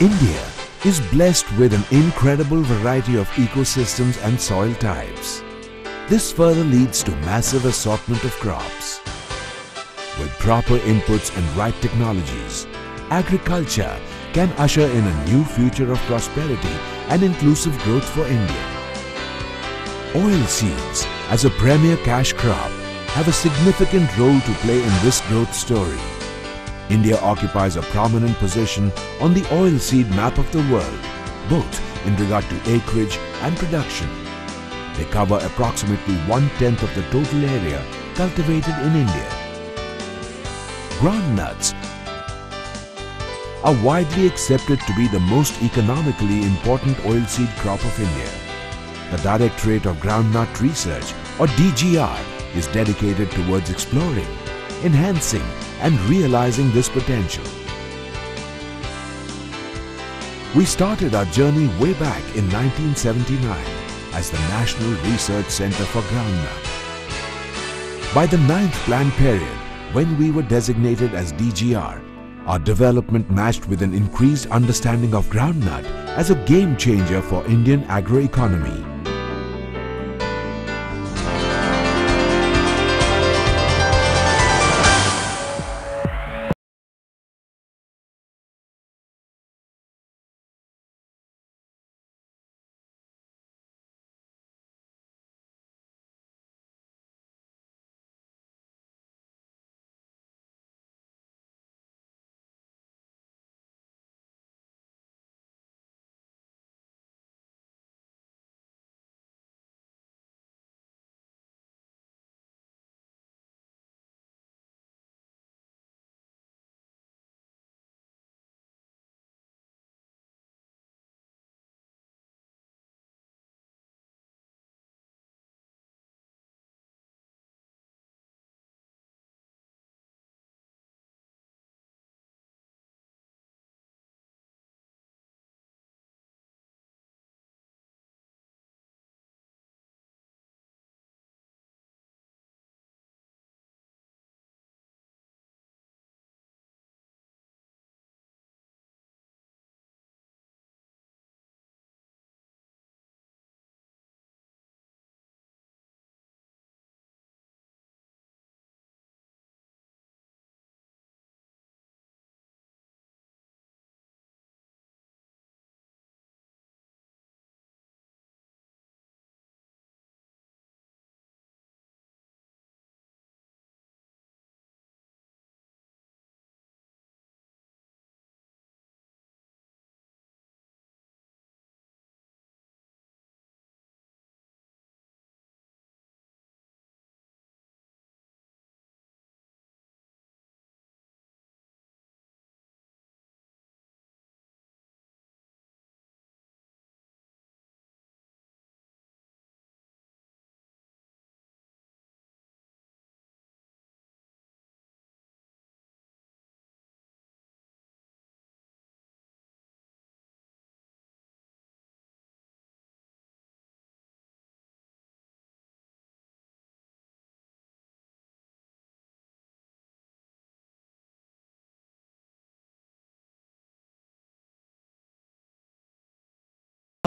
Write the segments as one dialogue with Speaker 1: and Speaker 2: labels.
Speaker 1: India is blessed with an incredible variety of ecosystems and soil types. This further leads to massive assortment of crops. With proper inputs and right technologies, agriculture can usher in a new future of prosperity and inclusive growth for India. Oilseeds, as a premier cash crop, have a significant role to play in this growth story. India occupies a prominent position on the oilseed map of the world, both in regard to acreage and production. They cover approximately one-tenth of the total area cultivated in India. Groundnuts are widely accepted to be the most economically important oilseed crop of India. The Directorate of Groundnut Research or DGR is dedicated towards exploring, enhancing and realizing this potential. We started our journey way back in 1979 as the National Research Center for Groundnut. By the ninth plan period, when we were designated as DGR, our development matched with an increased understanding of groundnut as a game changer for Indian agroeconomy.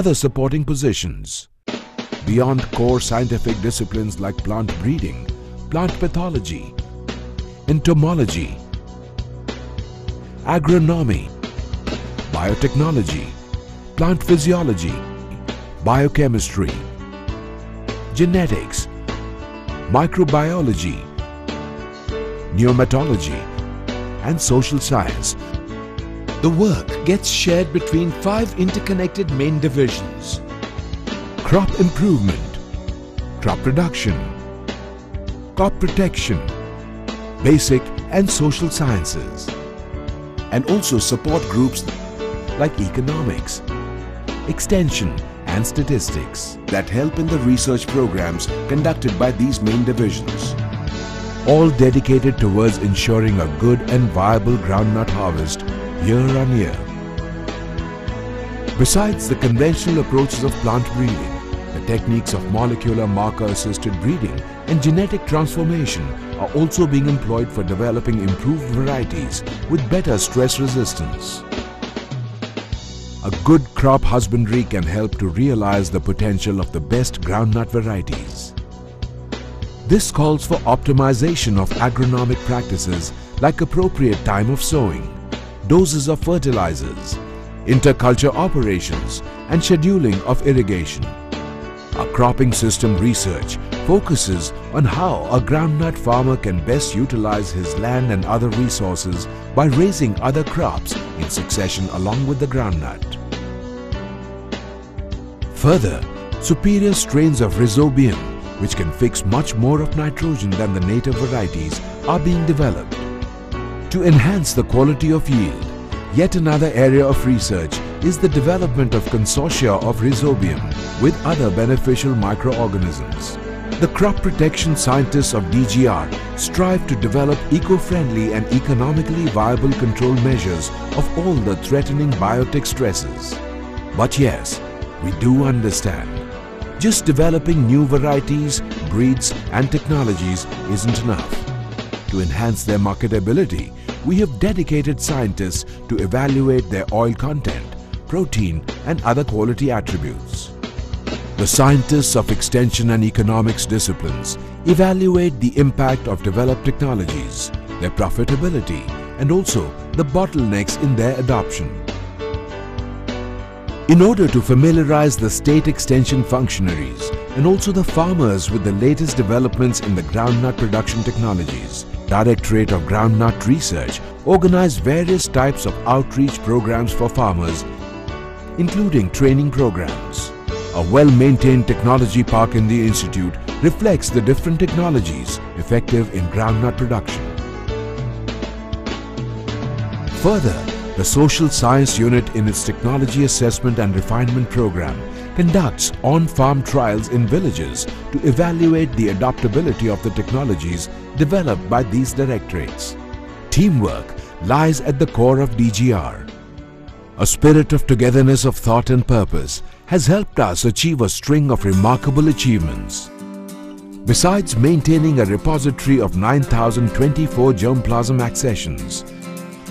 Speaker 1: Other supporting positions. Beyond core scientific disciplines like plant breeding, plant pathology, entomology, agronomy, biotechnology, plant physiology, biochemistry, genetics, microbiology, nematology and social science the work gets shared between five interconnected main divisions. Crop improvement, crop production, crop protection, basic and social sciences, and also support groups like economics, extension and statistics that help in the research programs conducted by these main divisions. All dedicated towards ensuring a good and viable groundnut harvest year on year. Besides the conventional approaches of plant breeding, the techniques of molecular marker-assisted breeding and genetic transformation are also being employed for developing improved varieties with better stress resistance. a good crop husbandry can help to realize the potential of the best groundnut varieties. This calls for optimization of agronomic practices like appropriate time of sowing, doses of fertilizers, interculture operations and scheduling of irrigation. Our cropping system research focuses on how a groundnut farmer can best utilize his land and other resources by raising other crops in succession along with the groundnut. Further, superior strains of rhizobium, which can fix much more of nitrogen than the native varieties, are being developed. To enhance the quality of yield, yet another area of research is the development of consortia of rhizobium with other beneficial microorganisms. The crop protection scientists of DGR strive to develop eco-friendly and economically viable control measures of all the threatening biotic stresses. But yes, we do understand. Just developing new varieties, breeds and technologies isn't enough. To enhance their marketability, we have dedicated scientists to evaluate their oil content, protein and other quality attributes. The scientists of extension and economics disciplines evaluate the impact of developed technologies, their profitability and also the bottlenecks in their adoption. In order to familiarize the state extension functionaries and also the farmers with the latest developments in the groundnut production technologies, Directorate of Groundnut Research organized various types of outreach programs for farmers, including training programs. A well-maintained technology park in the institute reflects the different technologies effective in groundnut production. Further, the Social Science Unit in its Technology Assessment and Refinement Program conducts on-farm trials in villages to evaluate the adaptability of the technologies developed by these directorates. Teamwork lies at the core of DGR. A spirit of togetherness of thought and purpose has helped us achieve a string of remarkable achievements. Besides maintaining a repository of 9,024 germplasm accessions,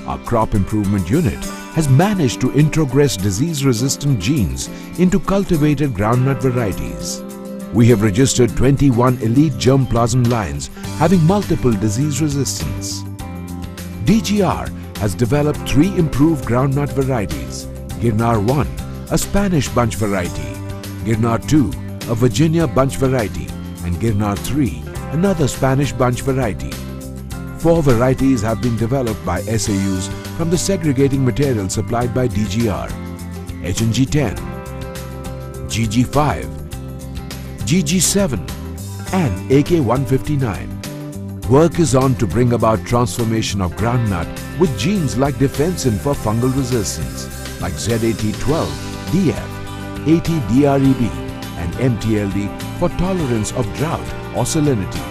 Speaker 1: our crop improvement unit has managed to introgress disease-resistant genes into cultivated groundnut varieties. We have registered 21 elite germplasm lines having multiple disease resistance. DGR has developed three improved groundnut varieties, Girnar 1, a Spanish bunch variety, Girnar 2, a Virginia bunch variety, and Girnar 3, another Spanish bunch variety. Four varieties have been developed by SAUs from the segregating material supplied by DGR, HNG10, GG5, GG7 and AK159. Work is on to bring about transformation of groundnut with genes like defensin for fungal resistance like ZAT12, DF, AT-DREB and MTLD for tolerance of drought or salinity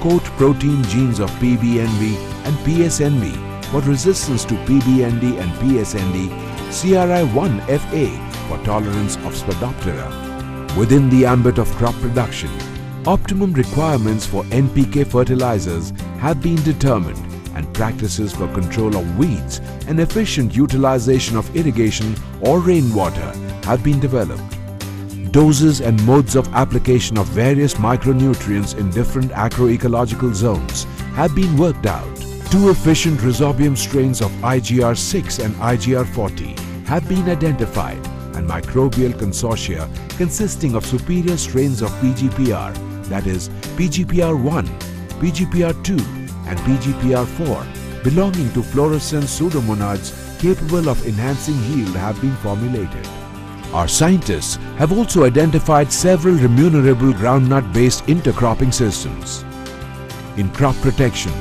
Speaker 1: coat protein genes of PBNV and PSNV for resistance to PBND and PSND, CRI1FA for tolerance of Spodoptera. Within the ambit of crop production, optimum requirements for NPK fertilizers have been determined and practices for control of weeds and efficient utilization of irrigation or rainwater have been developed doses and modes of application of various micronutrients in different agroecological zones have been worked out. Two efficient rhizobium strains of IGR6 and IGR40 have been identified and microbial consortia consisting of superior strains of PGPR that is PGPR1, PGPR2 and PGPR4 belonging to fluorescent pseudomonads capable of enhancing yield have been formulated. Our scientists have also identified several remunerable groundnut-based intercropping systems. In crop protection,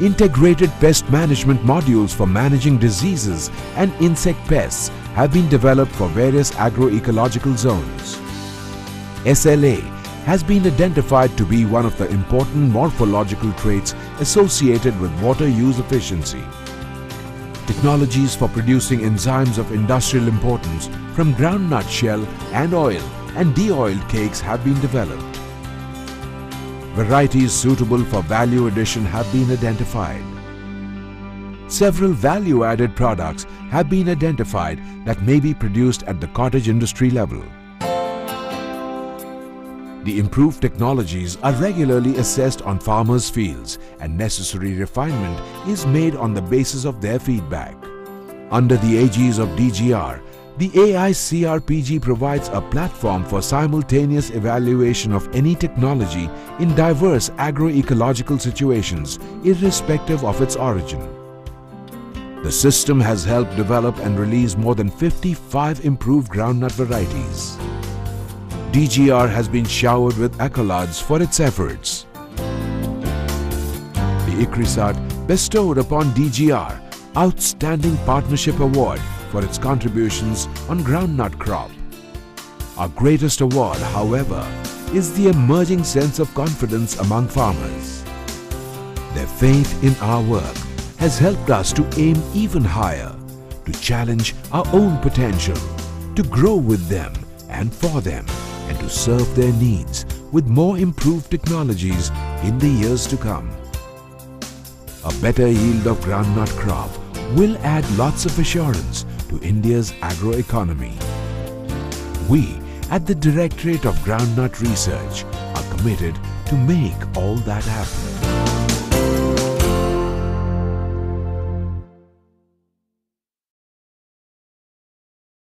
Speaker 1: integrated pest management modules for managing diseases and insect pests have been developed for various agroecological zones. SLA has been identified to be one of the important morphological traits associated with water use efficiency. Technologies for producing enzymes of industrial importance from groundnut shell and oil and de-oiled cakes have been developed. Varieties suitable for value addition have been identified. Several value-added products have been identified that may be produced at the cottage industry level. The improved technologies are regularly assessed on farmers' fields and necessary refinement is made on the basis of their feedback. Under the aegis of DGR, the AICRPG provides a platform for simultaneous evaluation of any technology in diverse agroecological situations, irrespective of its origin. The system has helped develop and release more than 55 improved groundnut varieties. DGR has been showered with accolades for its efforts. The ICRISAT bestowed upon DGR Outstanding Partnership Award for its contributions on groundnut crop. Our greatest award, however, is the emerging sense of confidence among farmers. Their faith in our work has helped us to aim even higher, to challenge our own potential, to grow with them and for them, to serve their needs with more improved technologies in the years to come. A better yield of groundnut crop will add lots of assurance to India's agroeconomy. We at the Directorate of Groundnut Research are committed to make all that happen.